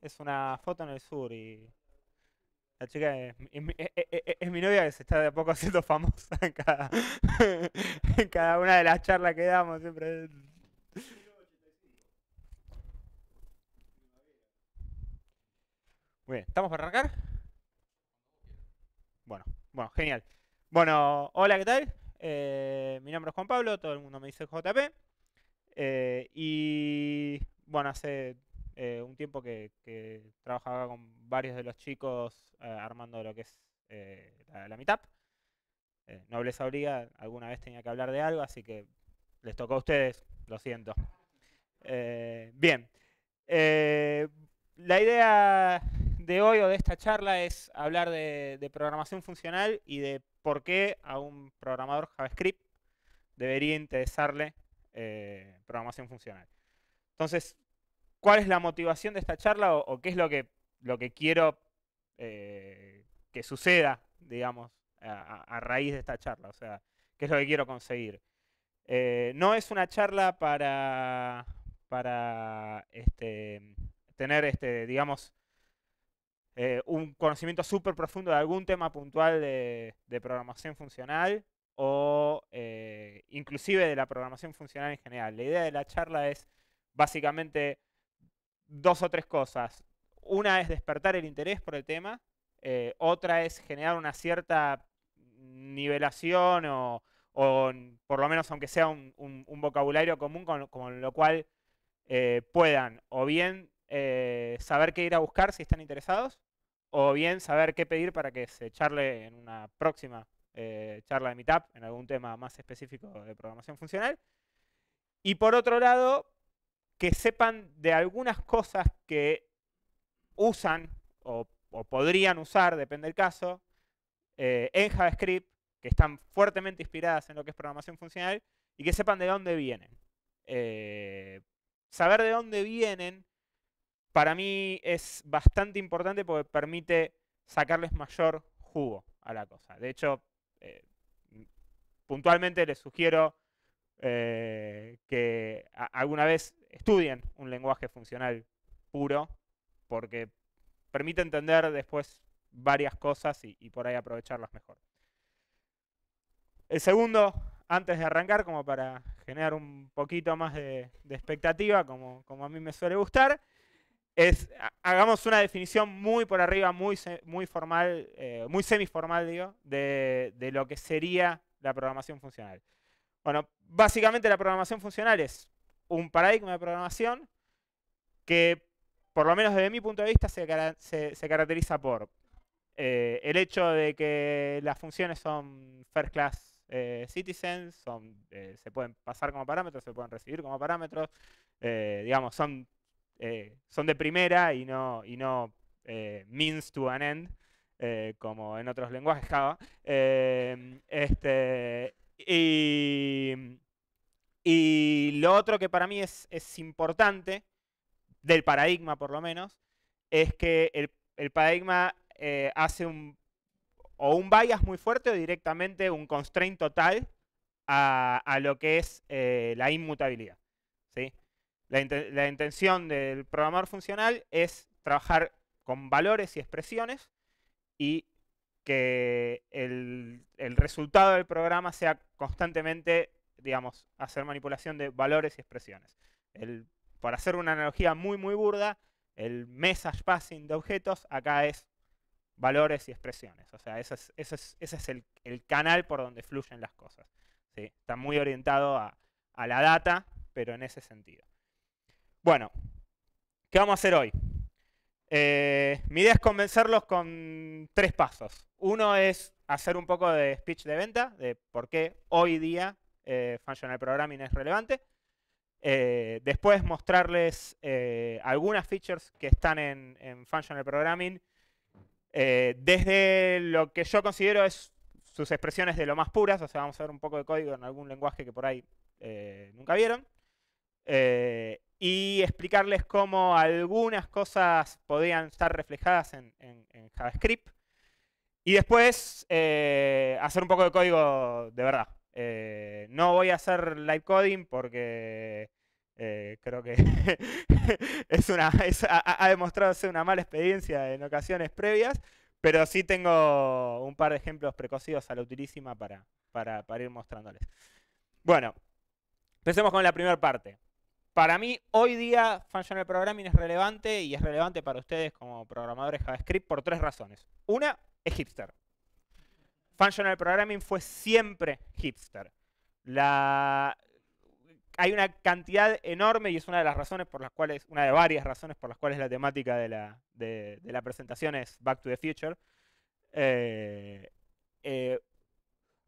es una foto en el sur y la chica es, mi novia que se está de a poco haciendo famosa en cada, en cada una de las charlas que damos. Siempre. Muy bien, ¿estamos para arrancar? Bueno, bueno, genial. Bueno, hola, ¿qué tal? Eh, mi nombre es Juan Pablo, todo el mundo me dice JP. Eh, y bueno, hace eh, un tiempo que, trabajaba con varios de los chicos armando lo que es la, la, Meetup. Nobleza obliga, alguna vez tenía que hablar de algo, así que les tocó a ustedes, lo siento. bien, la idea de hoy o de esta charla es hablar de, programación funcional y de por qué a un programador JavaScript debería interesarle eh, programación funcional. Entonces, ¿cuál es la motivación de esta charla o, qué es lo que, lo que quiero eh, que suceda, digamos, a, raíz de esta charla? O sea, ¿qué es lo que quiero conseguir? Eh, no es una charla para, para este, tener, este, digamos, eh, un conocimiento súper profundo de algún tema puntual de, programación funcional o eh, inclusive de la programación funcional en general. La idea de la charla es básicamente dos o tres cosas. Una es despertar el interés por el tema, eh, otra es generar una cierta nivelación o, por lo menos aunque sea un, vocabulario común con, lo cual puedan o bien saber qué ir a buscar si están interesados, o bien saber qué pedir para que se charle en una próxima eh, charla de Meetup, en algún tema más específico de programación funcional. Y por otro lado, que sepan de algunas cosas que usan o, podrían usar, depende del caso, eh, en JavaScript, que están fuertemente inspiradas en lo que es programación funcional, y que sepan de dónde vienen. Eh, saber de dónde vienen para mí es bastante importante porque permite sacarles mayor jugo a la cosa. De hecho, eh, puntualmente les sugiero eh, que alguna vez estudien un lenguaje funcional puro, porque permite entender después varias cosas y, por ahí aprovecharlas mejor. El segundo, antes de arrancar, como para generar un poquito más de, expectativa, como a mí me suele gustar, es, hagamos una definición muy por arriba, muy, muy formal, eh, muy semiformal, digo, de, lo que sería la programación funcional. Bueno, básicamente la programación funcional es un paradigma de programación que, por lo menos desde mi punto de vista, se, caracteriza por eh, el hecho de que las funciones son first class eh, citizens, son, se pueden pasar como parámetros, se pueden recibir como parámetros, digamos, son eh, son de primera y no, y no eh, means to an end, eh, como en otros lenguajes Java. Este, y, lo otro que para mí es, importante, del paradigma por lo menos, es que el, paradigma hace un o un bias muy fuerte o directamente un constraint total a, a lo que es la inmutabilidad. ¿sí? La, intención del programador funcional es trabajar con valores y expresiones y que el, resultado del programa sea constantemente, digamos, hacer manipulación de valores y expresiones. El, para hacer una analogía muy, muy burda, el message passing de objetos acá es valores y expresiones. O sea, ese es, el, canal por donde fluyen las cosas. Está muy orientado a la data, pero en ese sentido. Bueno, ¿qué vamos a hacer hoy? Eh, mi idea es convencerlos con tres pasos. Uno es hacer un poco de speech de venta, de por qué hoy día eh, Functional Programming es relevante. Eh, después mostrarles algunas features que están en, en Functional Programming desde lo que yo considero es sus expresiones de lo más puras, o sea, vamos a ver un poco de código en algún lenguaje que por ahí nunca vieron y explicarles cómo algunas cosas podían estar reflejadas en, JavaScript. Y después eh, hacer un poco de código de verdad. Eh, no voy a hacer live coding porque Eh, creo que es una, ha, demostrado ser una mala experiencia en ocasiones previas, pero sí tengo un par de ejemplos precocidos a la utilísima para, para, para ir mostrándoles. Bueno, empecemos con la primera parte. Para mí, hoy día, Functional Programming es relevante y es relevante para ustedes como programadores JavaScript por tres razones. Una, es hipster. Functional Programming fue siempre hipster. La, hay una cantidad enorme y es una de las razones por las cuales, una de varias razones por las cuales la temática de la, de, presentación es Back to the Future. Eh, eh,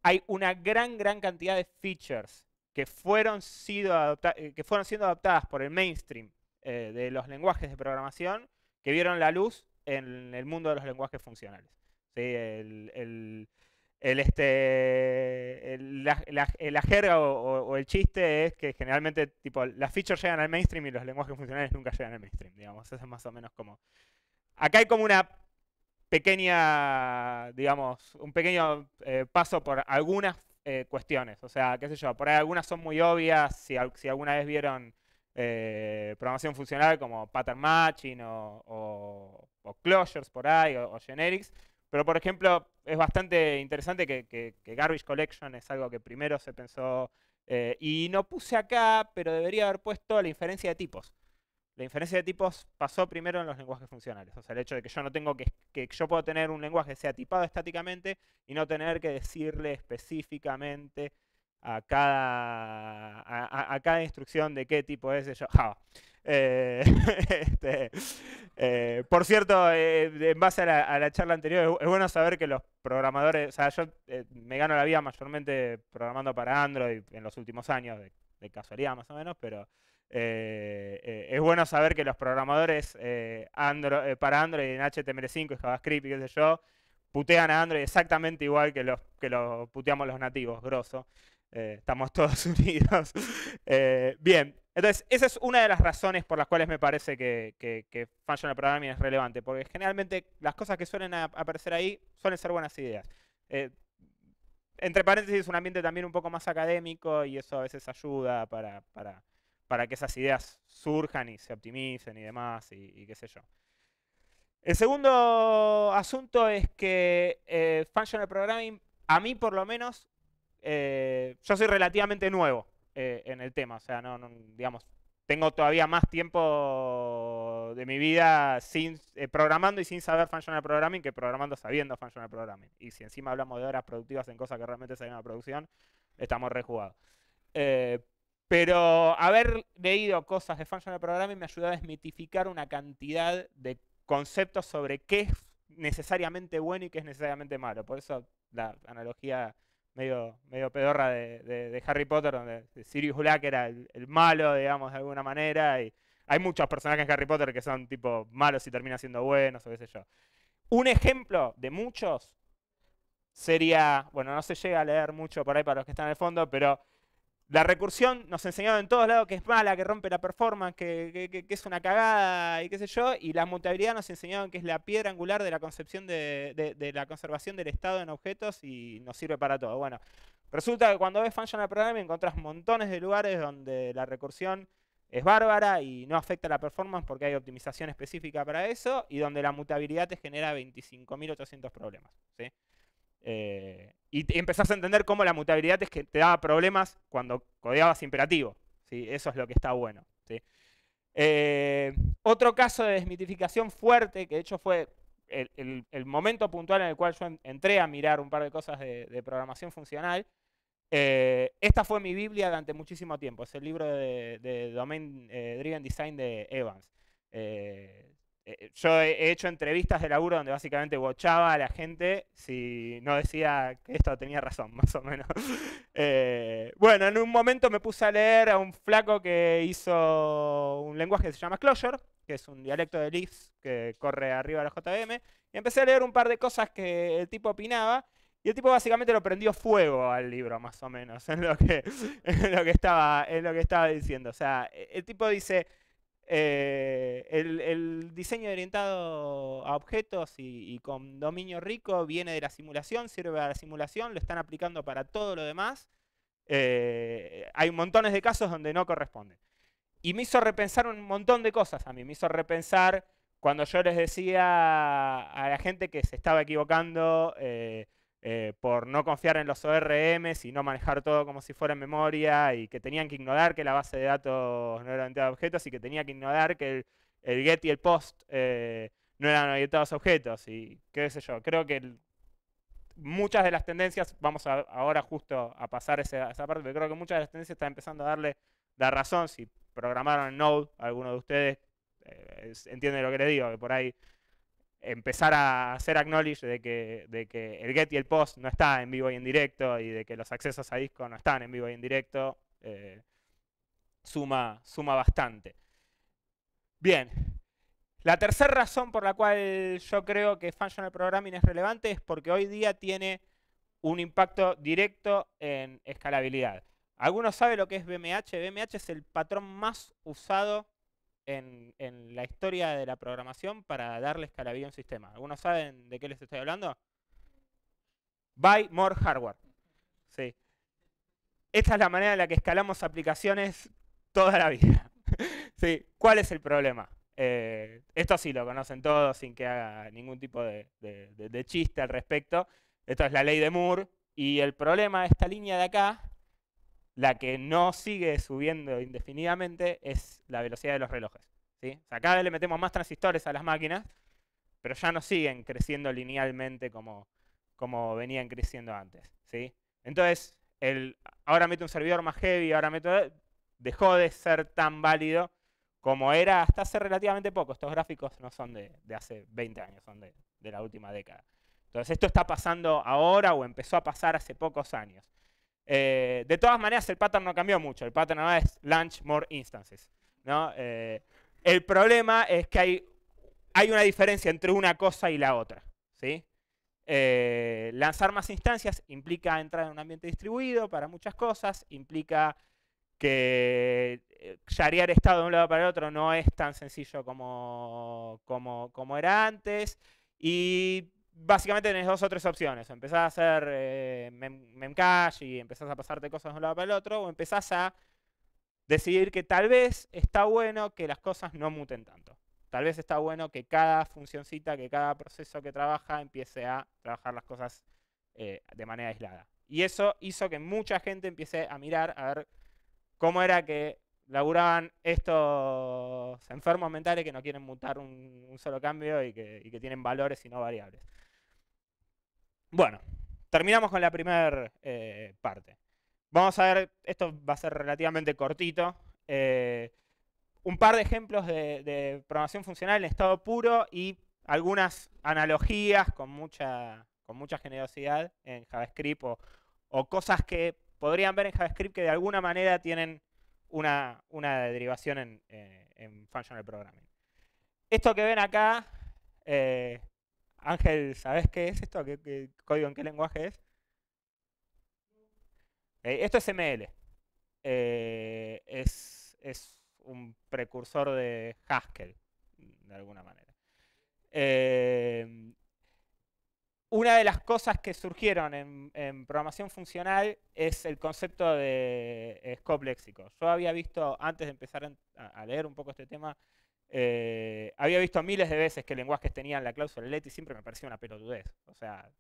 hay una gran, gran cantidad de features que fueron, sido eh, que fueron siendo adaptadas por el mainstream de los lenguajes de programación que vieron la luz en el mundo de los lenguajes funcionales. ¿Sí? el, el, este, la, jerga o, el chiste es que generalmente tipo, las features llegan al mainstream y los lenguajes funcionales nunca llegan al mainstream, digamos. Eso es más o menos como... Acá hay como una pequeña, digamos, un pequeño eh, paso por algunas eh, cuestiones. O sea, qué sé yo, por ahí algunas son muy obvias, si, alguna vez vieron eh, programación funcional como pattern matching o, closures por ahí, o generics, pero, por ejemplo, es bastante interesante que, Garbage Collection es algo que primero se pensó, eh, y no puse acá, pero debería haber puesto la inferencia de tipos. La inferencia de tipos pasó primero en los lenguajes funcionales. O sea, el hecho de que yo no tengo que, que yo puedo tener un lenguaje que sea tipado estáticamente y no tener que decirle específicamente a cada, a, cada instrucción de qué tipo es de Java. Eh, este, eh, por cierto, eh, en base a la, charla anterior, es, bueno saber que los programadores, o sea, yo me gano la vida mayormente programando para Android en los últimos años, de, casualidad más o menos, pero es bueno saber que los programadores Android, para Android en HTML5 y JavaScript y qué sé yo, putean a Android exactamente igual que los que lo puteamos los nativos, grosso. Eh, estamos todos unidos. Eh, bien, entonces esa es una de las razones por las cuales me parece que, que, Functional Programming es relevante, porque generalmente las cosas que suelen aparecer ahí suelen ser buenas ideas. Eh, entre paréntesis, es un ambiente también un poco más académico y eso a veces ayuda para, para que esas ideas surjan y se optimicen y demás y, qué sé yo. El segundo asunto es que Functional Programming, a mí por lo menos, eh, yo soy relativamente nuevo eh, en el tema, o sea, no, digamos, tengo todavía más tiempo de mi vida sin eh, programando y sin saber functional programming que programando sabiendo functional programming. Y si encima hablamos de horas productivas en cosas que realmente se a producción, estamos rejugados. Pero haber leído cosas de functional programming me ayudó a desmitificar una cantidad de conceptos sobre qué es necesariamente bueno y qué es necesariamente malo. Por eso la analogía medio, medio pedorra de, Harry Potter, donde Sirius Black era el, malo, digamos, de alguna manera. Y hay muchos personajes en Harry Potter que son tipo malos y terminan siendo buenos, o qué sé yo. Un ejemplo de muchos sería, bueno, no se llega a leer mucho por ahí para los que están en el fondo, pero la recursión nos enseñado en todos lados que es mala, que rompe la performance, que, es una cagada y qué sé yo, y la mutabilidad nos enseñaron que es la piedra angular de la concepción de, la conservación del estado en objetos y nos sirve para todo. Bueno, resulta que cuando ves Functional Programming encontrás montones de lugares donde la recursión es bárbara y no afecta la performance porque hay optimización específica para eso, y donde la mutabilidad te genera 25.800 problemas. ¿sí? Eh, y empezás a entender cómo la mutabilidad es que te daba problemas cuando codeabas imperativo. ¿sí? Eso es lo que está bueno. Eh, otro caso de desmitificación fuerte, que de hecho fue el, momento puntual en el cual yo entré a mirar un par de cosas de, programación funcional, eh, esta fue mi Biblia durante muchísimo tiempo. Es el libro de, Domain Driven Design de Evans. Yo he hecho entrevistas de laburo donde básicamente bochaba a la gente si no decía que esto tenía razón, más o menos. Eh, bueno, en un momento me puse a leer a un flaco que hizo un lenguaje que se llama Clojure, que es un dialecto de Lisp que corre arriba de la JVM, y empecé a leer un par de cosas que el tipo opinaba, y el tipo básicamente lo prendió fuego al libro, más o menos, en lo que, en lo que, estaba, en lo que estaba diciendo. O sea, el tipo dice eh, el, diseño orientado a objetos y, con dominio rico viene de la simulación, sirve para la simulación, lo están aplicando para todo lo demás. Eh, hay montones de casos donde no corresponde. y me hizo repensar un montón de cosas a mí. Me hizo repensar cuando yo les decía a la gente que se estaba equivocando eh, eh, por no confiar en los ORMs y no manejar todo como si fuera en memoria y que tenían que ignorar que la base de datos no era orientada a objetos y que tenía que ignorar que el, get y el post eh, no eran orientados a objetos y qué sé yo. Creo que muchas de las tendencias, vamos ahora justo a pasar esa, esa parte, pero creo que muchas de las tendencias están empezando a darle la razón. Si programaron en Node, alguno de ustedes eh, entiende lo que le digo, que por ahí empezar a hacer acknowledge de que, el get y el post no está en vivo y en directo y de que los accesos a disco no están en vivo y en directo, eh, suma, suma bastante. Bien, la tercera razón por la cual yo creo que Functional Programming es relevante es porque hoy día tiene un impacto directo en escalabilidad. ¿Alguno sabe lo que es BMH? BMH es el patrón más usado en, la historia de la programación para darle escalabilidad a un sistema. ¿Algunos saben de qué les estoy hablando? Buy more hardware. Sí. Esta es la manera en la que escalamos aplicaciones toda la vida. sí. ¿Cuál es el problema? Eh, esto sí lo conocen todos sin que haga ningún tipo de, de, chiste al respecto. Esto es la ley de Moore. Y el problema de esta línea de acá la que no sigue subiendo indefinidamente es la velocidad de los relojes. ¿sí? cada vez le metemos más transistores a las máquinas, pero ya no siguen creciendo linealmente como, como venían creciendo antes. ¿sí? Entonces, el, ahora meto un servidor más heavy, ahora meto... Dejó de ser tan válido como era hasta hace relativamente poco. Estos gráficos no son de, hace 20 años, son de, de la última década. Entonces, esto está pasando ahora o empezó a pasar hace pocos años. Eh, de todas maneras, el pattern no cambió mucho. El pattern ahora es launch more instances. Eh, el problema es que hay, hay, una diferencia entre una cosa y la otra. Eh, lanzar más instancias implica entrar en un ambiente distribuido para muchas cosas, implica que sharear estado de un lado para el otro no es tan sencillo como, como, como era antes. Básicamente tenés dos o tres opciones. Empezás a hacer eh, memcache y empezás a pasarte cosas de un lado para el otro, o empezás a decidir que tal vez está bueno que las cosas no muten tanto. Tal vez está bueno que cada funcioncita, que cada proceso que trabaja empiece a trabajar las cosas eh, de manera aislada. Y eso hizo que mucha gente empiece a mirar a ver cómo era que laburaban estos enfermos mentales que no quieren mutar un, solo cambio que, y que tienen valores y no variables. Bueno, terminamos con la primera eh, parte. Vamos a ver, esto va a ser relativamente cortito. Eh, un par de ejemplos de, programación funcional en estado puro y algunas analogías con mucha, con mucha generosidad en JavaScript o, cosas que podrían ver en JavaScript que de alguna manera tienen una, derivación en, eh, en, Functional Programming. Esto que ven acá Ángel, ¿sabes qué es esto? ¿Qué, código en qué lenguaje es? Eh, esto es ML. Eh, es, un precursor de Haskell, de alguna manera. Eh, una de las cosas que surgieron en, programación funcional es el concepto de scope léxico. Yo había visto, antes de empezar a leer un poco este tema, eh, había visto miles de veces que lenguajes tenían la cláusula let y siempre me parecía una pelotudez. O sea,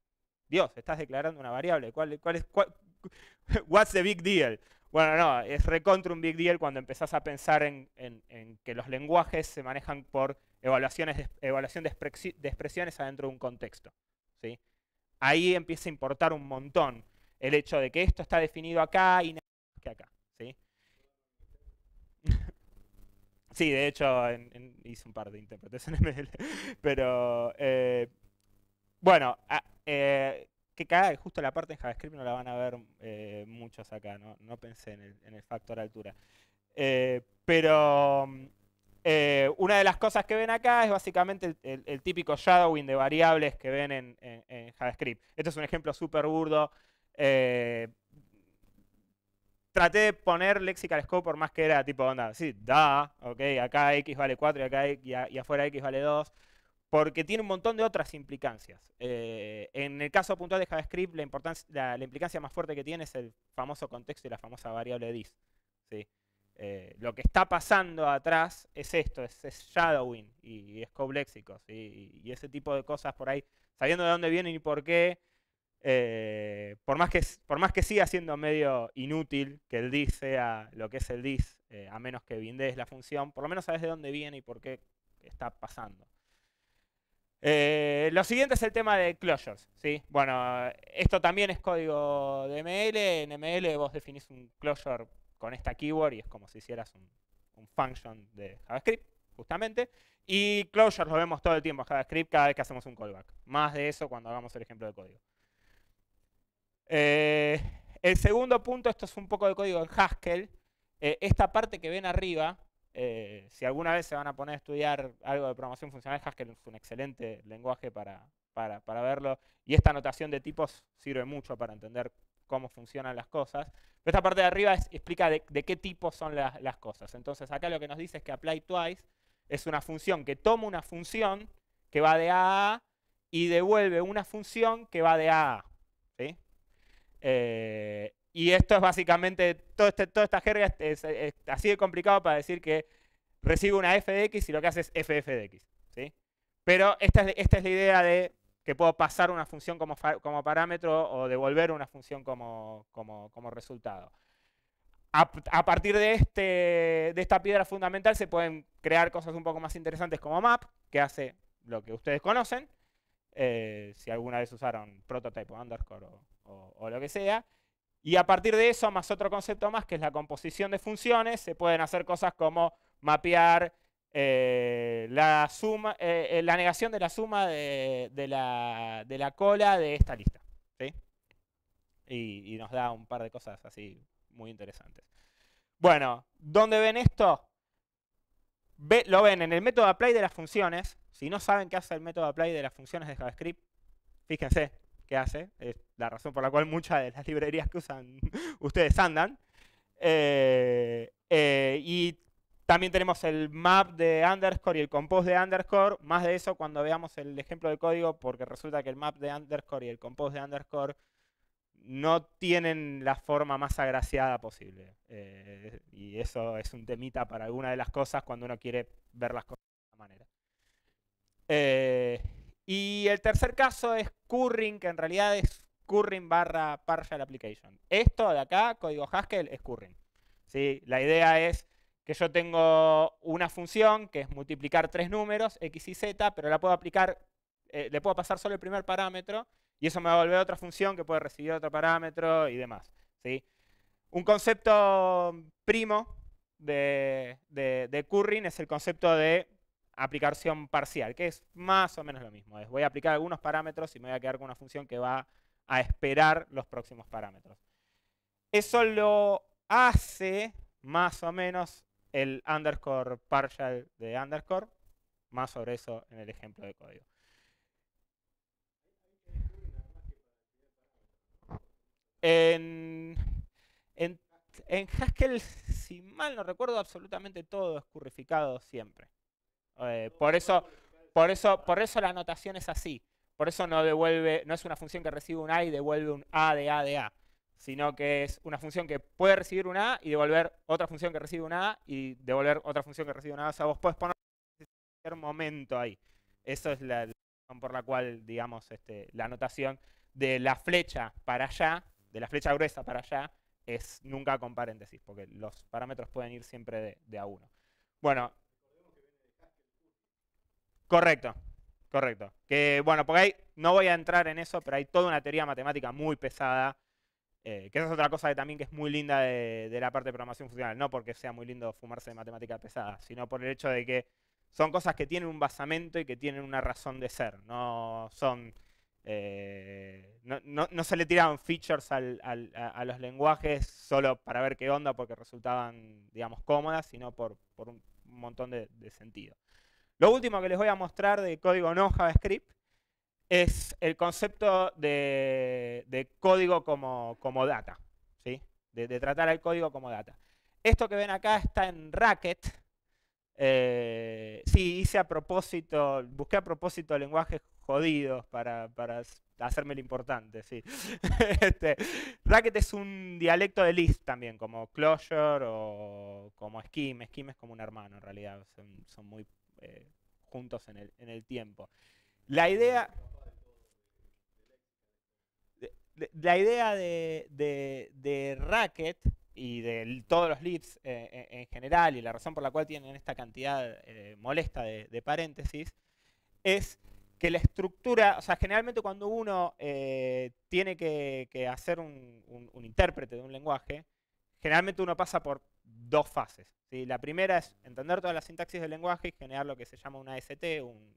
Dios, estás declarando una variable. ¿Cuál, cuál es, what's the big deal? Bueno, no, es recontra un big deal cuando empezás a pensar en, que los lenguajes se manejan por evaluaciones evaluación de, expresiones adentro de un contexto. ¿sí? Ahí empieza a importar un montón el hecho de que esto está definido acá y nada más que acá. ¿sí? Sí, de hecho hice un par de intérpretes en ML. Pero eh, bueno, eh, que cae justo la parte en JavaScript no la van a ver eh, muchos acá, ¿no? pensé en el, factor altura. pero una de las cosas que ven acá es básicamente el, típico shadowing de variables que ven en, en JavaScript. Este es un ejemplo súper burdo traté de poner lexical scope por más que era tipo onda, sí, da, ok, acá x vale 4 y acá y, afuera x vale 2, porque tiene un montón de otras implicancias. Eh, en el caso puntual de JavaScript, la, importancia, la, implicancia más fuerte que tiene es el famoso contexto y la famosa variable dis. ¿sí? eh, lo que está pasando atrás es esto, es, shadowing y, scope léxicos y, ese tipo de cosas por ahí, sabiendo de dónde vienen y por qué, eh, por, más que, por más que siga siendo medio inútil que el dis sea lo que es el dis, eh, a menos que bindees la función, por lo menos sabes de dónde viene y por qué está pasando. lo siguiente es el tema de closures. ¿sí? Bueno, esto también es código de ML. En ML vos definís un closure con esta keyword y es como si hicieras un, function de JavaScript, justamente. Y closure lo vemos todo el tiempo en JavaScript cada vez que hacemos un callback. Más de eso cuando hagamos el ejemplo de código. Eh, el segundo punto, esto es un poco de código en Haskell. Eh, esta parte que ven arriba, eh, si alguna vez se van a poner a estudiar algo de programación funcional, Haskell es un excelente lenguaje para, para, para verlo. Y esta notación de tipos sirve mucho para entender cómo funcionan las cosas. Pero esta parte de arriba explica de, qué tipo son las cosas. Entonces acá lo que nos dice es que apply twice es una función que toma una función que va de A a y devuelve una función que va de a A. Eh, y esto es básicamente, todo este, toda esta jerga es, así de complicado para decir que recibe una f de x y lo que hace es ff de x. ¿sí? Pero esta esta es la idea de que puedo pasar una función como, como parámetro o devolver una función como, como, resultado. A, partir de, este, de esta piedra fundamental se pueden crear cosas un poco más interesantes como map, que hace lo que ustedes conocen, eh, si alguna vez usaron prototype o underscore o, o, lo que sea. Y a partir de eso, más otro concepto más, que es la composición de funciones, se pueden hacer cosas como mapear eh, la, suma, eh, eh, la negación de la suma de, la, de, la, cola de esta lista. Y, nos da un par de cosas así muy interesantes. Bueno, ¿dónde ven esto? lo ven en el método apply de las funciones. Si no saben qué hace el método apply de las funciones de JavaScript, fíjense qué hace. Es la razón por la cual muchas de las librerías que usan ustedes andan. y también tenemos el map de underscore y el compose de underscore. Más de eso cuando veamos el ejemplo de código, porque resulta que el map de underscore y el compose de underscore no tienen la forma más agraciada posible. Eh, y eso es un temita para alguna de las cosas cuando uno quiere ver las cosas de esta manera. Eh, y el tercer caso es curring, que en realidad es curring barra partial application. Esto de acá, código Haskell, es curring. ¿sí? La idea es que yo tengo una función que es multiplicar tres números, x y z, pero la puedo aplicar, eh, le puedo pasar solo el primer parámetro y eso me va a volver otra función que puede recibir otro parámetro y demás. ¿sí? Un concepto primo de, de, curring es el concepto de aplicación parcial, que es más o menos lo mismo. Es voy a aplicar algunos parámetros y me voy a quedar con una función que va a esperar los próximos parámetros. Eso lo hace más o menos el underscore partial de underscore, más sobre eso en el ejemplo de código. En, Haskell, si mal no recuerdo, absolutamente todo es currificado siempre. Eh, por, eso, por, eso, por eso la notación es así. Por eso no devuelve, no es una función que recibe un A y devuelve un A de A de A sino que es una función que puede recibir una A y devolver otra función que recibe una A y devolver otra función que recibe una A. O sea, vos podés poner cualquier momento ahí. Eso es la razón por la cual, digamos, este, la anotación de la flecha para allá, de la flecha gruesa para allá, es nunca con paréntesis, porque los parámetros pueden ir siempre de, de a uno. Bueno. Correcto, correcto. Que bueno, porque ahí no voy a entrar en eso, pero hay toda una teoría matemática muy pesada eh, que esa es otra cosa que también que es muy linda de, la parte de programación funcional. No porque sea muy lindo fumarse de matemática pesada, sino por el hecho de que son cosas que tienen un basamento y que tienen una razón de ser. No son... Eh, no, se le tiraban features a, los lenguajes solo para ver qué onda porque resultaban, digamos, cómodas, sino por, un montón de, de sentido. Lo último que les voy a mostrar de código no JavaScript es el concepto de, código como, data, ¿sí? de, tratar el código como data. Esto que ven acá está en Racket, Eh, sí, hice a propósito, busqué a propósito lenguajes jodidos para, hacerme lo importante, sí. este, Racket es un dialecto de Lisp también, como Clojure o como Scheme. Scheme es como un hermano en realidad, son, muy eh, juntos en el, tiempo. La idea la idea de, Racket y de todos los libs eh, en, general y la razón por la cual tienen esta cantidad eh, molesta de, paréntesis es que la estructura, o sea, generalmente cuando uno eh, tiene que, hacer un, intérprete de un lenguaje, generalmente uno pasa por dos fases. La primera es entender toda la sintaxis del lenguaje y generar lo que se llama una AST, un,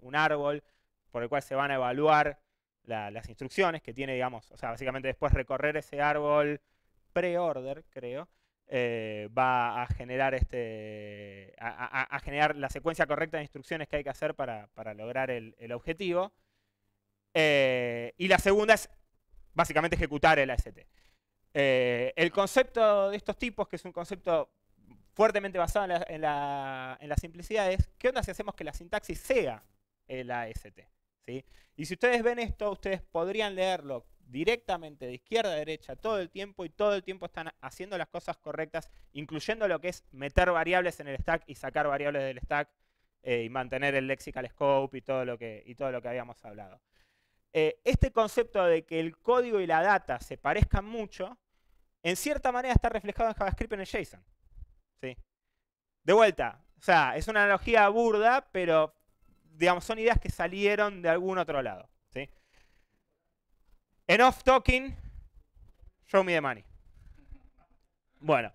un árbol por el cual se van a evaluar las instrucciones que tiene, digamos, o sea, básicamente después recorrer ese árbol pre-order, creo, eh, va a generar este a, generar la secuencia correcta de instrucciones que hay que hacer para, lograr el, objetivo. Eh, y la segunda es básicamente ejecutar el AST. Eh, el concepto de estos tipos, que es un concepto fuertemente basado en la, simplicidad, es ¿qué onda si hacemos que la sintaxis sea el AST? Y si ustedes ven esto, ustedes podrían leerlo directamente de izquierda a derecha todo el tiempo y todo el tiempo están haciendo las cosas correctas, incluyendo lo que es meter variables en el stack y sacar variables del stack eh, y mantener el lexical scope y todo lo que, y todo lo que habíamos hablado. Eh, este concepto de que el código y la data se parezcan mucho, en cierta manera está reflejado en JavaScript en el JSON. ¿sí? De vuelta, o sea, es una analogía burda, pero digamos, son ideas que salieron de algún otro lado. ¿sí? Enough talking, show me the money. Bueno,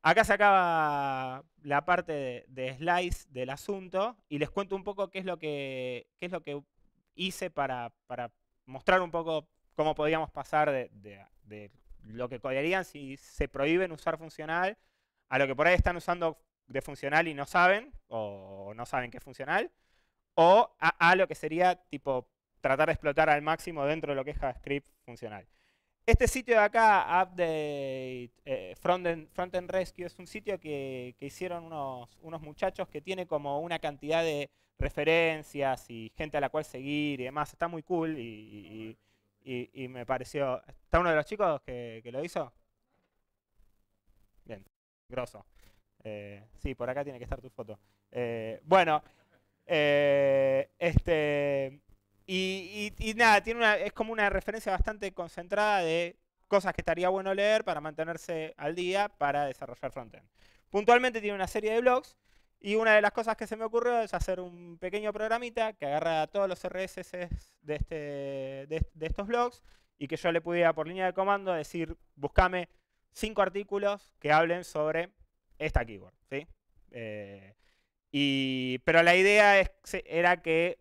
acá se acaba la parte de, slice del asunto y les cuento un poco qué es lo que, es lo que hice para, mostrar un poco cómo podíamos pasar de, lo que codearían si se prohíben usar funcional a lo que por ahí están usando de funcional y no saben, o no saben que es funcional, o a, lo que sería tipo tratar de explotar al máximo dentro de lo que es JavaScript funcional. Este sitio de acá, Update eh, Frontend, Rescue, es un sitio que, hicieron unos, unos, muchachos que tiene como una cantidad de referencias y gente a la cual seguir y demás. Está muy cool y, me pareció... ¿Está uno de los chicos que, lo hizo? Bien, grosso. Eh, sí, por acá tiene que estar tu foto. Eh, bueno, eh, este, y, nada, tiene una, es como una referencia bastante concentrada de cosas que estaría bueno leer para mantenerse al día para desarrollar frontend. Puntualmente tiene una serie de blogs y una de las cosas que se me ocurrió es hacer un pequeño programita que agarra todos los RSS de, este, de, estos blogs y que yo le pudiera por línea de comando decir, buscame cinco artículos que hablen sobre esta keyword. ¿sí? Eh, pero la idea era que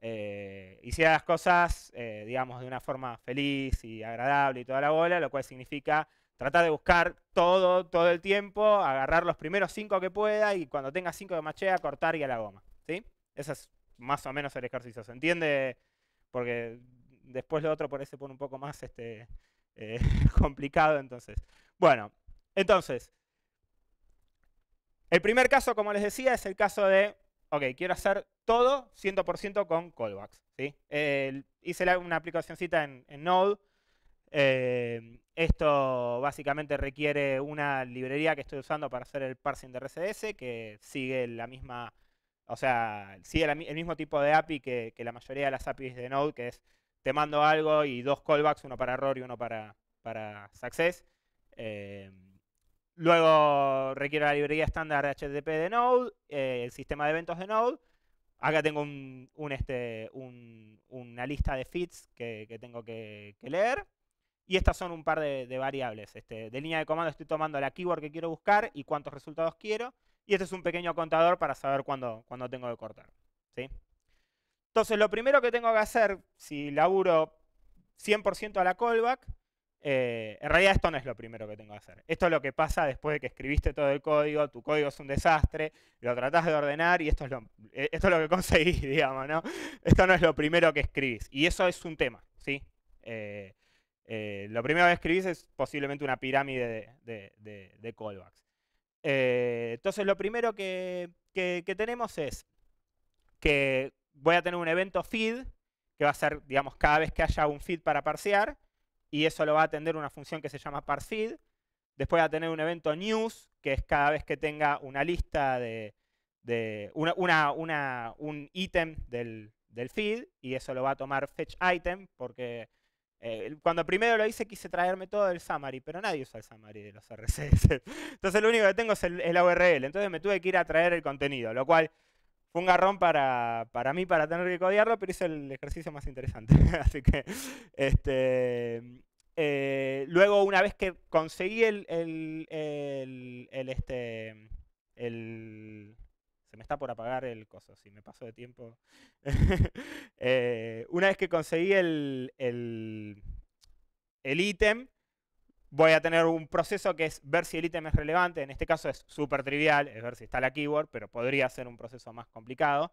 eh, hiciera las cosas, eh, digamos, de una forma feliz y agradable y toda la bola, lo cual significa tratar de buscar todo, todo el tiempo, agarrar los primeros cinco que pueda y cuando tenga cinco de machea, cortar y a la goma. ¿sí? Ese es más o menos el ejercicio. ¿Se entiende? Porque después lo otro por ahí se pone un poco más este, eh, complicado. Entonces, bueno, entonces, el primer caso, como les decía, es el caso de, ok, quiero hacer todo 100% con callbacks. ¿sí? hice una aplicacióncita en, en Node. Eh, esto básicamente requiere una librería que estoy usando para hacer el parsing de RCS, que sigue la misma, o sea, sigue el mismo tipo de API que, la mayoría de las APIs de Node, que es te mando algo y dos callbacks, uno para error y uno para, para success. Eh, Luego requiero la librería estándar HTTP de Node, eh, el sistema de eventos de Node. Acá tengo este, una lista de feeds que, tengo que, leer. Y estas son un par de, variables. Este, de línea de comando estoy tomando la keyword que quiero buscar y cuántos resultados quiero. Y este es un pequeño contador para saber cuándo, tengo que cortar. ¿sí? Entonces, lo primero que tengo que hacer, si laburo 100% a la callback, eh, en realidad esto no es lo primero que tengo que hacer. Esto es lo que pasa después de que escribiste todo el código, tu código es un desastre, lo tratás de ordenar y esto es lo, eh, esto es lo que conseguís, digamos, ¿no? Esto no es lo primero que escribís. Y eso es un tema, ¿sí? Eh, lo primero que escribís es posiblemente una pirámide de, callbacks. Eh, entonces lo primero que, tenemos es que voy a tener un evento feed, que va a ser, digamos, cada vez que haya un feed para parsear, y eso lo va a atender una función que se llama parseFeed. Después va a tener un evento news, que es cada vez que tenga una lista de, un ítem del, del feed, y eso lo va a tomar fetch item, porque eh, cuando primero lo hice quise traerme todo el summary, pero nadie usa el summary de los RCS. Entonces lo único que tengo es el, URL. Entonces me tuve que ir a traer el contenido, lo cual fue un garrón para, para mí para tener que codearlo, pero hice el ejercicio más interesante. Así que, este, eh, luego una vez que conseguí el, el, este, el, se me está por apagar el coso, si me paso de tiempo. Eh, una vez que conseguí el, el, ítem, voy a tener un proceso que es ver si el ítem es relevante. En este caso es súper trivial, es ver si está la keyword, pero podría ser un proceso más complicado.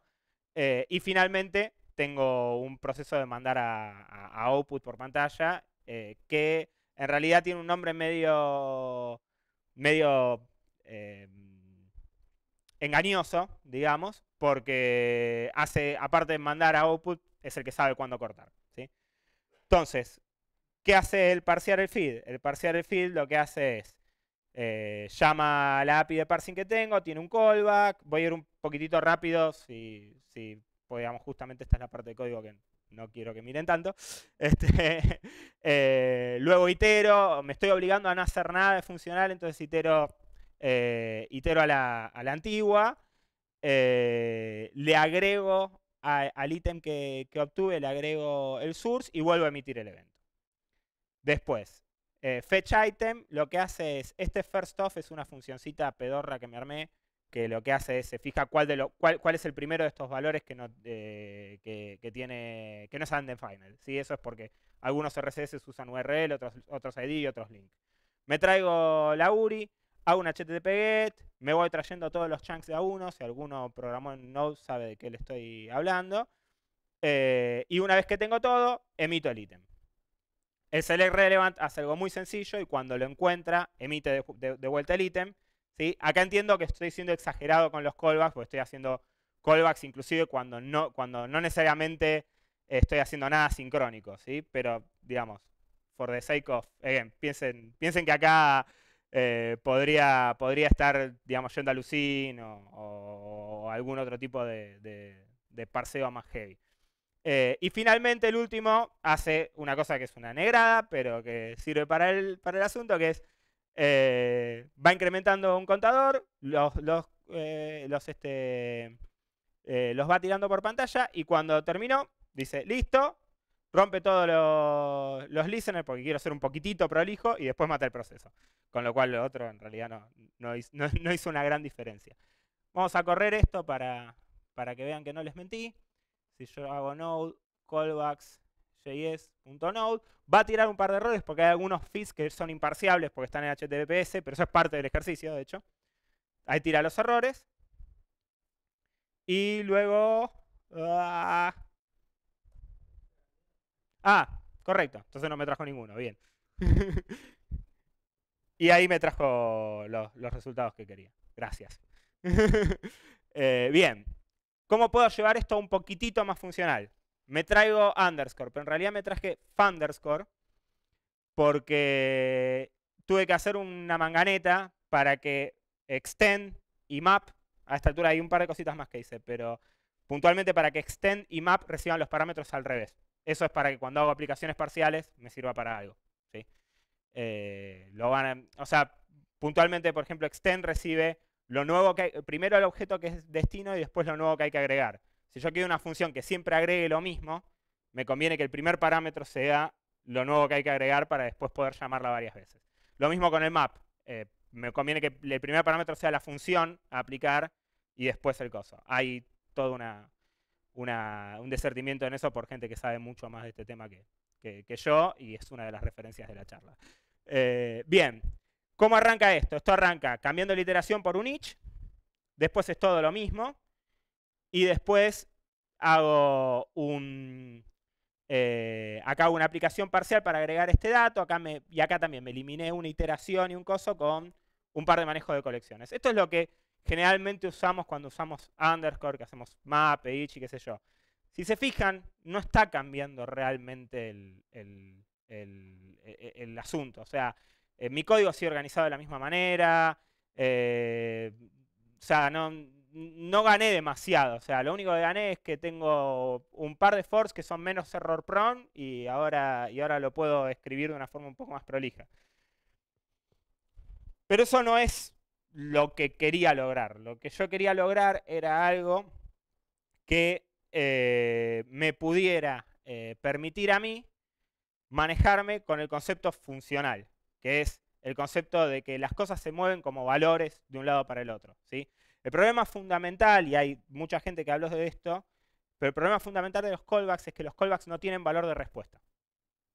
Eh, y finalmente tengo un proceso de mandar a, output por pantalla eh, que en realidad tiene un nombre medio, medio engañoso, digamos, porque hace, aparte de mandar a output, es el que sabe cuándo cortar. ¿sí? Entonces, ¿qué hace el parsear el feed? El parsear el feed lo que hace es, eh, llama a la API de parsing que tengo, tiene un callback, voy a ir un poquitito rápido, si, si digamos, justamente esta es la parte de código que no quiero que miren tanto. Este, eh, luego itero, me estoy obligando a no hacer nada de funcional, entonces itero eh, itero a la, antigua, eh, le agrego al ítem que, obtuve, le agrego el source y vuelvo a emitir el evento. Después, eh, fetch item lo que hace es, este first off es una funcioncita pedorra que me armé, que lo que hace es, se fija cuál, de lo, cuál, cuál es el primero de estos valores que no, que, tiene, que no es undefined. ¿sí? Eso es porque algunos RCS usan URL, otros, otros ID y otros link. Me traigo la URI, hago un HTTP GET, me voy trayendo todos los chunks de a uno, si alguno programó en Node sabe de qué le estoy hablando. Eh, y una vez que tengo todo, emito el ítem. El select relevant hace algo muy sencillo y cuando lo encuentra, emite de, vuelta el ítem. ¿sí? Acá entiendo que estoy siendo exagerado con los callbacks, porque estoy haciendo callbacks inclusive cuando no, cuando no necesariamente estoy haciendo nada sincrónico, ¿sí? Pero, digamos, for the sake of, again, piensen, piensen que acá eh, podría, podría estar, digamos, yendo a Lucin o, algún otro tipo de, de, parseo más heavy. Eh, y finalmente el último hace una cosa que es una negrada, pero que sirve para el, para el asunto, que es eh, va incrementando un contador, los, los, los, este, los va tirando por pantalla y cuando terminó, dice, listo, rompe todos los, los listeners porque quiero ser un poquitito prolijo y después mata el proceso. Con lo cual lo otro en realidad no, no, hizo, una gran diferencia. Vamos a correr esto para, para que vean que no les mentí. Si yo hago node callbacks js.node, va a tirar un par de errores porque hay algunos feeds que son imparciables porque están en HTTPS, pero eso es parte del ejercicio, de hecho. Ahí tira los errores. Y luego... Ah, ah correcto. Entonces no me trajo ninguno. Bien. Y ahí me trajo los, resultados que quería. Gracias. Eh, bien. ¿Cómo puedo llevar esto un poquitito más funcional? Me traigo underscore, pero en realidad me traje underscore porque tuve que hacer una manganeta para que extend y map, a esta altura hay un par de cositas más que hice, pero puntualmente para que extend y map reciban los parámetros al revés. Eso es para que cuando hago aplicaciones parciales me sirva para algo. ¿sí? Eh, o sea, puntualmente, por ejemplo, extend recibe lo nuevo que hay, primero el objeto que es destino y después lo nuevo que hay que agregar. Si yo quiero una función que siempre agregue lo mismo, me conviene que el primer parámetro sea lo nuevo que hay que agregar para después poder llamarla varias veces. Lo mismo con el map. Eh, me conviene que el primer parámetro sea la función a aplicar y después el coso. Hay todo una, un discernimiento en eso por gente que sabe mucho más de este tema que, yo y es una de las referencias de la charla. Eh, bien, ¿cómo arranca esto? Esto arranca cambiando la iteración por un each, después es todo lo mismo y después hago un... Eh, acá hago una aplicación parcial para agregar este dato, acá y acá también me eliminé una iteración y un coso con un par de manejos de colecciones. Esto es lo que generalmente usamos cuando usamos underscore, que hacemos map, each y qué sé yo. Si se fijan, no está cambiando realmente el, el asunto. O sea, eh, mi código sigue organizado de la misma manera. Eh, o sea, no, no gané demasiado. O sea, lo único que gané es que tengo un par de forks que son menos error prone y ahora, y ahora lo puedo escribir de una forma un poco más prolija. Pero eso no es lo que quería lograr. Lo que yo quería lograr era algo que eh, me pudiera permitir a mí manejarme con el concepto funcional que es el concepto de que las cosas se mueven como valores de un lado para el otro. ¿sí? El problema fundamental, y hay mucha gente que habló de esto, pero el problema fundamental de los callbacks es que los callbacks no tienen valor de respuesta.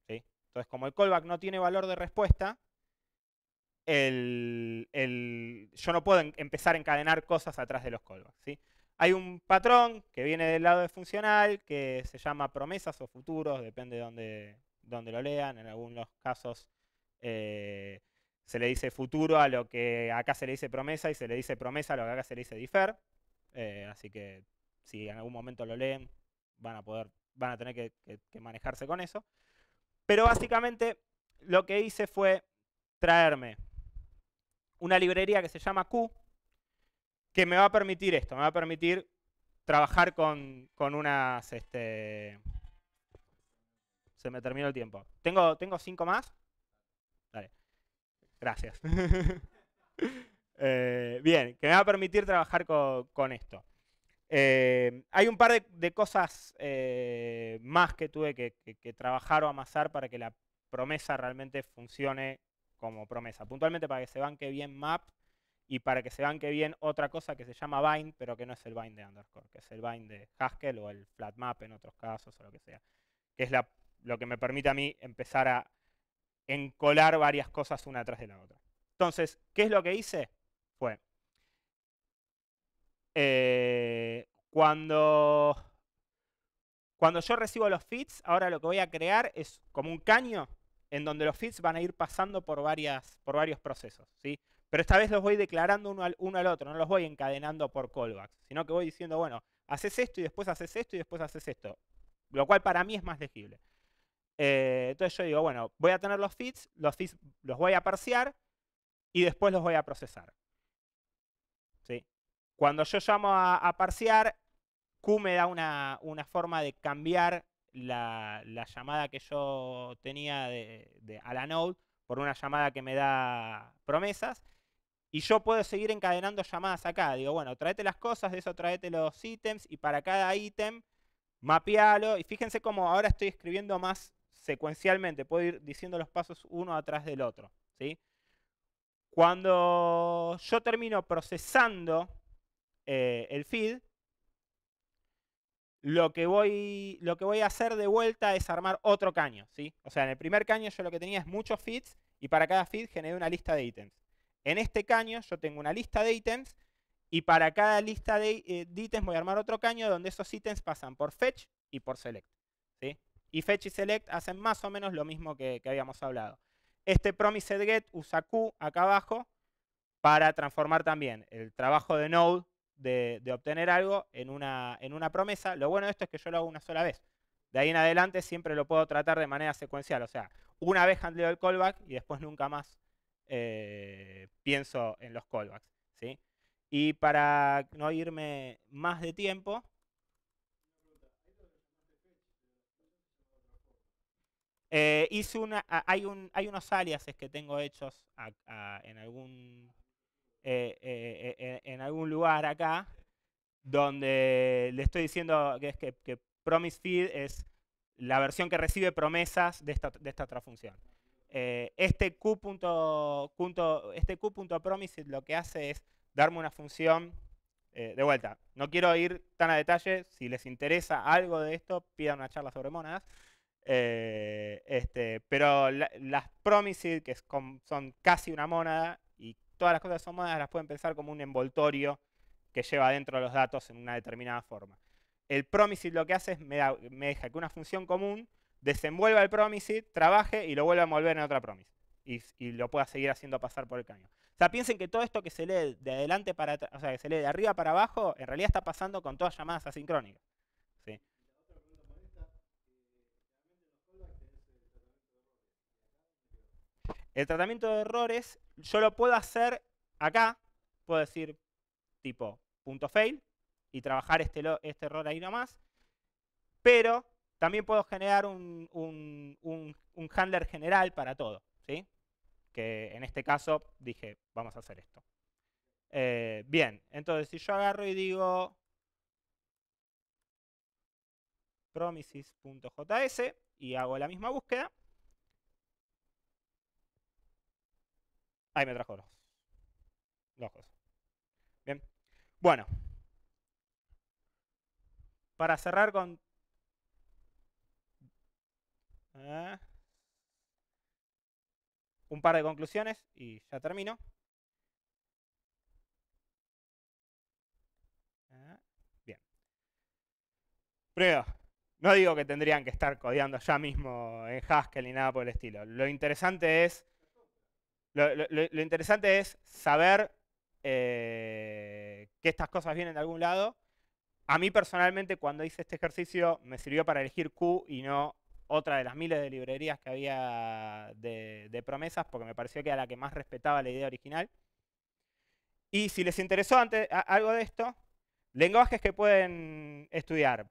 ¿sí? Entonces, como el callback no tiene valor de respuesta, el, yo no puedo empezar a encadenar cosas atrás de los callbacks. ¿sí? Hay un patrón que viene del lado de funcional que se llama promesas o futuros, depende de dónde, dónde lo lean. En algunos casos eh, se le dice futuro a lo que acá se le dice promesa y se le dice promesa a lo que acá se le dice difer. Eh, así que si en algún momento lo leen, van a poder, van a tener que, manejarse con eso. Pero básicamente lo que hice fue traerme una librería que se llama Q, que me va a permitir esto, me va a permitir trabajar con, unas... Este, se me terminó el tiempo. ¿Tengo, tengo cinco más? Gracias. Eh, bien, que me va a permitir trabajar con, esto. Eh, hay un par de, cosas eh, más que tuve que, trabajar o amasar para que la promesa realmente funcione como promesa. Puntualmente para que se banque bien map y para que se banque bien otra cosa que se llama bind, pero que no es el bind de underscore, que es el bind de Haskell o el flat map en otros casos o lo que sea. Que es lo que me permite a mí empezar a encolar varias cosas una tras de la otra. Entonces, ¿qué es lo que hice? Fue, eh, cuando, cuando yo recibo los feeds, ahora lo que voy a crear es como un caño en donde los feeds van a ir pasando por, varios procesos. ¿sí? Pero esta vez los voy declarando uno al, otro, no los voy encadenando por callbacks, sino que voy diciendo, bueno, haces esto y después haces esto y después haces esto. Lo cual para mí es más legible. Eh, entonces yo digo, bueno, voy a tener los feeds, los feeds los voy a parsear y después los voy a procesar. ¿Sí? Cuando yo llamo a, parsear, Q me da una, forma de cambiar la, llamada que yo tenía de, a la node por una llamada que me da promesas. Y yo puedo seguir encadenando llamadas acá. Digo, bueno, tráete las cosas, de eso tráete los ítems y para cada ítem mapealo. Y fíjense cómo ahora estoy escribiendo más secuencialmente, puedo ir diciendo los pasos uno atrás del otro. ¿sí? Cuando yo termino procesando eh, el feed, lo que, voy, lo que voy a hacer de vuelta es armar otro caño. ¿sí? O sea, en el primer caño yo lo que tenía es muchos feeds y para cada feed generé una lista de ítems. En este caño yo tengo una lista de ítems y para cada lista de, eh, ítems voy a armar otro caño donde esos ítems pasan por fetch y por select. ¿sí? y fetch y select hacen más o menos lo mismo que, habíamos hablado. Este promised get usa Q acá abajo para transformar también el trabajo de node de, obtener algo en una, en una promesa. Lo bueno de esto es que yo lo hago una sola vez. De ahí en adelante siempre lo puedo tratar de manera secuencial. O sea, una vez handleo el callback y después nunca más eh, pienso en los callbacks. ¿sí? Y para no irme más de tiempo, Eh, hice una, hay, un, hay unos aliases que tengo hechos en, algún, eh, eh, en algún lugar acá, donde le estoy diciendo que, es que, promise feed es la versión que recibe promesas de esta, de esta otra función. este q.promise este lo que hace es darme una función de vuelta. No quiero ir tan a detalle, si les interesa algo de esto, pidan una charla sobre monadas. Eh, este, pero las promises, que son casi una mónada, y todas las cosas mónadas las pueden pensar como un envoltorio que lleva dentro los datos en una determinada forma. El promise lo que hace es me, deja que una función común desenvuelva el promise, trabaje y lo vuelva a envolver en otra promise. Y, lo pueda seguir haciendo pasar por el caño. O sea, piensen que todo esto que se lee de adelante para o sea, que se lee de arriba para abajo, en realidad está pasando con todas llamadas asincrónicas. ¿sí? El tratamiento de errores yo lo puedo hacer acá, puedo decir tipo punto .fail y trabajar este, este error ahí nomás, pero también puedo generar un, un handler general para todo, ¿sí? que en este caso dije, vamos a hacer esto. Eh, bien, entonces si yo agarro y digo promises.js y hago la misma búsqueda, ahí me trajo los, dos cosas. Bien, bueno, para cerrar con... Eh, un par de conclusiones y ya termino. Ah, bien. Primero, no digo que tendrían que estar codeando ya mismo en Haskell ni nada por el estilo. Lo interesante es, lo, interesante es saber eh, que estas cosas vienen de algún lado. A mí personalmente cuando hice este ejercicio me sirvió para elegir Q y no otra de las miles de librerías que había de, promesas, porque me pareció que era la que más respetaba la idea original. Y si les interesó algo de esto, lenguajes que pueden estudiar.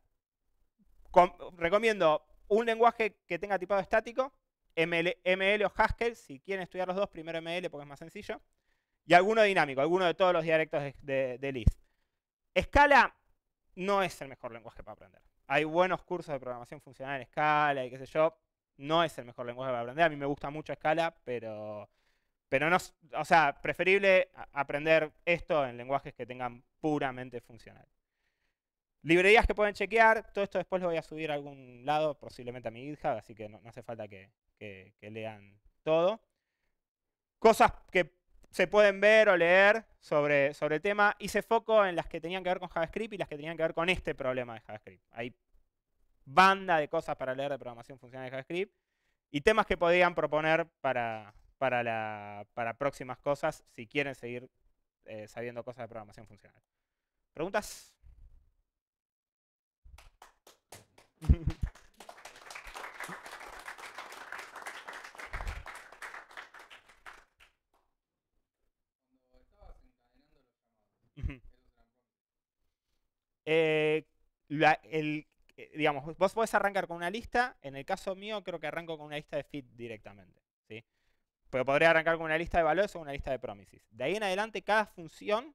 recomiendo un lenguaje que tenga tipado estático, ML, o Haskell, si quieren estudiar los dos, primero ML porque es más sencillo, y alguno dinámico, alguno de todos los dialectos de, de Lisp. Scala no es el mejor lenguaje para aprender hay buenos cursos de programación funcional en Scala y qué sé yo. No es el mejor lenguaje para aprender. A mí me gusta mucho Scala, pero, pero no, o sea, preferible aprender esto en lenguajes que tengan puramente funcional. Librerías que pueden chequear, todo esto después lo voy a subir a algún lado, posiblemente a mi GitHub, así que no, hace falta que, que lean todo. Cosas que se pueden ver o leer sobre, sobre el tema. Hice foco en las que tenían que ver con JavaScript y las que tenían que ver con este problema de JavaScript. Hay banda de cosas para leer de programación funcional de JavaScript y temas que podrían proponer para, para, para próximas cosas si quieren seguir eh, sabiendo cosas de programación funcional. ¿Preguntas? Eh, eh, digamos, vos podés arrancar con una lista, en el caso mío creo que arranco con una lista de fit directamente. ¿sí? Pero podría arrancar con una lista de valores o una lista de promises. De ahí en adelante, cada función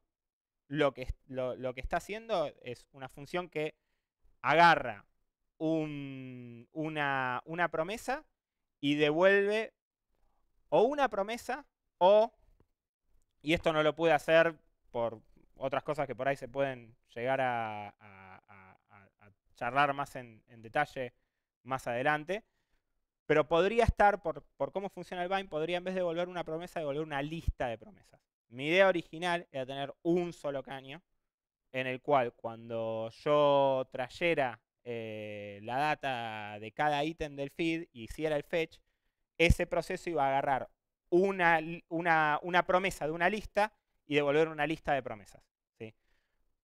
lo que, lo, que está haciendo es una función que agarra una, una promesa y devuelve o una promesa o, y esto no lo puede hacer por otras cosas que por ahí se pueden llegar a, charlar más en, detalle más adelante. Pero podría estar, por, cómo funciona el bind, podría en vez de devolver una promesa, devolver una lista de promesas. Mi idea original era tener un solo caño en el cual cuando yo trayera eh, la data de cada ítem del feed y hiciera el fetch, ese proceso iba a agarrar una, una, una promesa de una lista y devolver una lista de promesas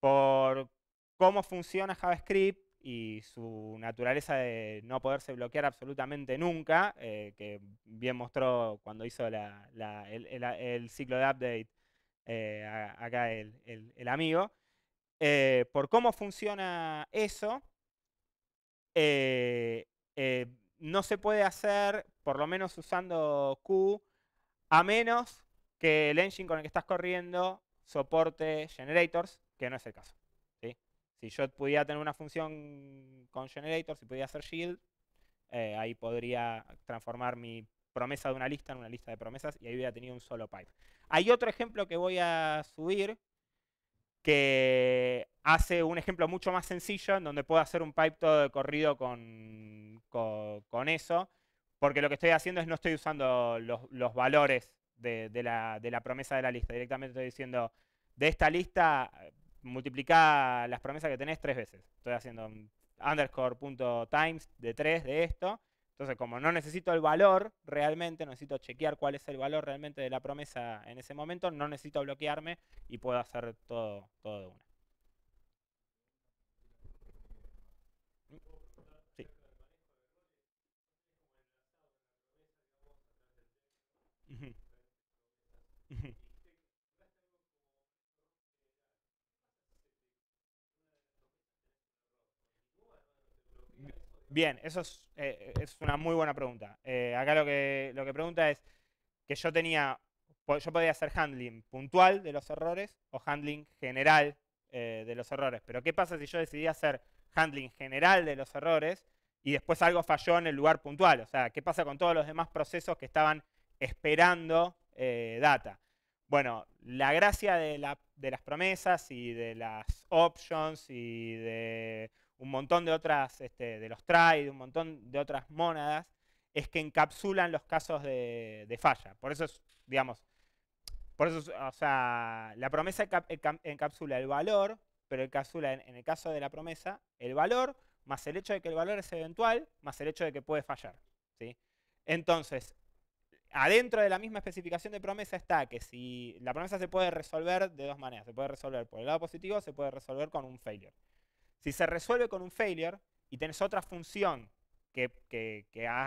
por cómo funciona JavaScript y su naturaleza de no poderse bloquear absolutamente nunca, eh, que bien mostró cuando hizo el, ciclo de update eh, acá el, amigo, eh, por cómo funciona eso, no se puede hacer, por lo menos usando Q, a menos que el engine con el que estás corriendo soporte generators, que no es el caso. Si yo pudiera tener una función con generator, si pudiera hacer shield, eh, ahí podría transformar mi promesa de una lista en una lista de promesas y ahí hubiera tenido un solo pipe. Hay otro ejemplo que voy a subir que hace un ejemplo mucho más sencillo en donde puedo hacer un pipe todo de corrido con, con, eso, porque lo que estoy haciendo es no estoy usando los, valores de, la, promesa de la lista, directamente estoy diciendo de esta lista multiplicar las promesas que tenés tres veces. Estoy haciendo underscore.times de 3 de esto. Entonces, como no necesito el valor realmente, necesito chequear cuál es el valor realmente de la promesa en ese momento, no necesito bloquearme y puedo hacer todo, todo de una. Bien, eso eh, es, una muy buena pregunta. Eh, acá lo que, lo que pregunta es que yo tenía, yo podía hacer handling puntual de los errores o handling general eh, de los errores. Pero ¿qué pasa si yo decidí hacer handling general de los errores y después algo falló en el lugar puntual? O sea, ¿qué pasa con todos los demás procesos que estaban esperando data? Bueno, la gracia de, de las promesas y de las options y de un montón de otras, este, de los try, de un montón de otras mónadas, es que encapsulan los casos de, falla. Por eso, es, digamos, por eso, o sea, la promesa encapsula el valor, pero encapsula en, en el caso de la promesa el valor más el hecho de que el valor es eventual, más el hecho de que puede fallar. ¿sí? Entonces, adentro de la misma especificación de promesa está que si la promesa se puede resolver de dos maneras, se puede resolver por el lado positivo, se puede resolver con un failure. Si se resuelve con un failure y tenés otra función que,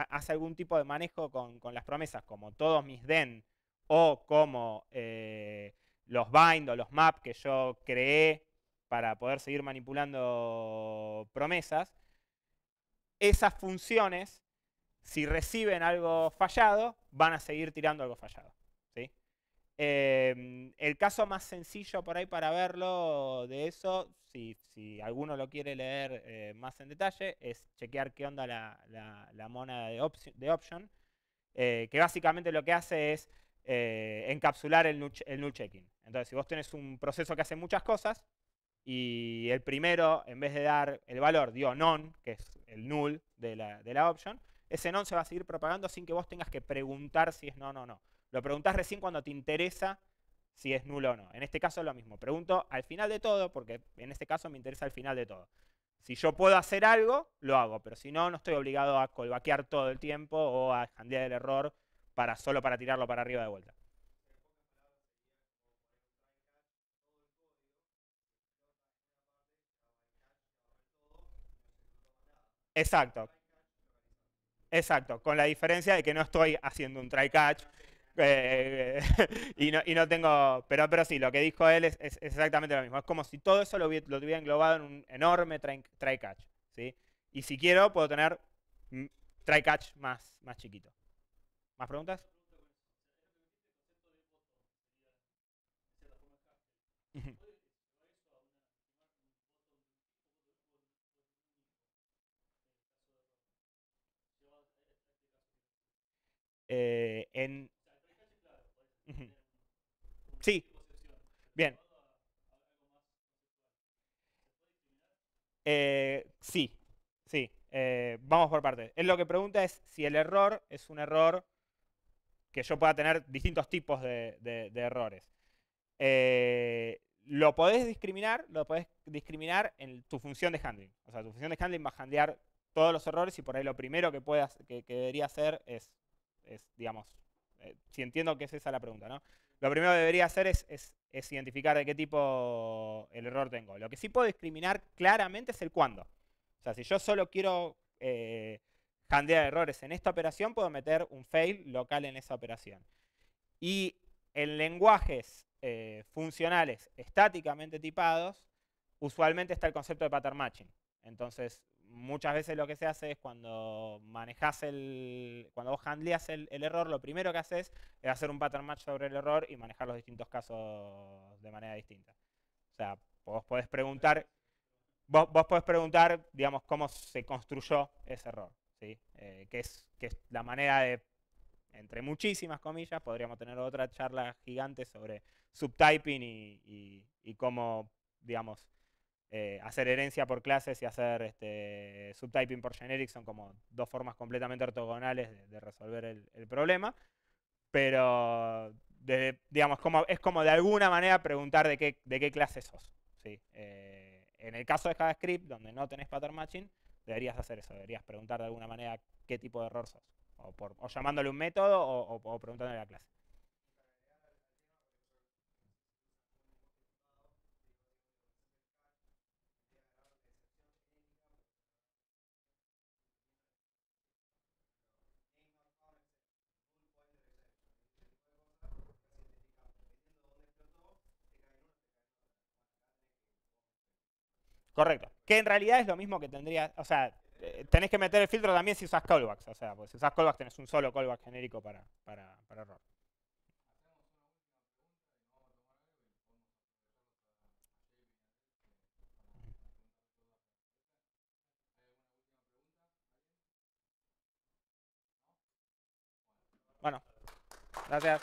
hace algún tipo de manejo con, las promesas, como todos mis den o como eh, los bind o los map que yo creé para poder seguir manipulando promesas, esas funciones, si reciben algo fallado, van a seguir tirando algo fallado. Em, el caso más sencillo por ahí para verlo de eso, si, alguno lo quiere leer eh, más en detalle, es chequear qué onda la, la, moneda de, option, eh, que básicamente lo que hace es eh, encapsular el null, checking. Entonces, si vos tenés un proceso que hace muchas cosas, y el primero, en vez de dar el valor, dio non, que es el null de la, de la option, ese non se va a seguir propagando sin que vos tengas que preguntar si es non o no. Lo preguntás recién cuando te interesa si es nulo o no. En este caso lo mismo. Pregunto al final de todo, porque en este caso me interesa al final de todo. Si yo puedo hacer algo, lo hago, pero si no, no estoy obligado a colvaquear todo el tiempo o a cambiar el error para, solo para tirarlo para arriba de vuelta. Exacto. Exacto, con la diferencia de que no estoy haciendo un try catch, eh, y, no, y, no, tengo, pero, pero sí, lo que dijo él es, exactamente lo mismo. Es como si todo eso lo, lo tuviera englobado en un enorme try, catch. ¿sí? Y si quiero, puedo tener try catch más, más chiquito. ¿Más preguntas? Eh, en, Sí. Bien. Eh, sí, sí. Eh, vamos por partes. Él lo que pregunta es si el error es un error que yo pueda tener distintos tipos de, errores. Eh, lo podés discriminar, lo podés discriminar en tu función de handling. O sea, tu función de handling va a handlear todos los errores y por ahí lo primero que, puedas, que, debería hacer es, es digamos, si entiendo que es esa la pregunta, ¿no? Lo primero que debería hacer es, identificar de qué tipo el error tengo. Lo que sí puedo discriminar claramente es el cuándo. O sea, si yo solo quiero eh, errores en esta operación, puedo meter un fail local en esa operación. Y en lenguajes eh, funcionales estáticamente tipados, usualmente está el concepto de pattern matching. Entonces, muchas veces lo que se hace es cuando manejas el, cuando vos handleas el, error, lo primero que haces es hacer un pattern match sobre el error y manejar los distintos casos de manera distinta. O sea, vos podés preguntar, vos, podés preguntar, digamos, cómo se construyó ese error, ¿sí? Eh, que, es, que es la manera de, entre muchísimas comillas, podríamos tener otra charla gigante sobre subtyping y, y cómo, digamos, eh, hacer herencia por clases y hacer este, subtyping por generic son como dos formas completamente ortogonales de, resolver el, problema. Pero, digamos, como, es como de alguna manera preguntar de qué, de qué clase sos. ¿sí? Eh, en el caso de JavaScript, donde no tenés pattern matching, deberías hacer eso. Deberías preguntar de alguna manera qué tipo de error sos. O, o llamándole un método o, o, o preguntándole a la clase. Correcto. Que en realidad es lo mismo que tendría, o sea, eh, tenés que meter el filtro también si usas callbacks, o sea, pues si usas callbacks tenés un solo callback genérico para, para, para error. Bueno, gracias.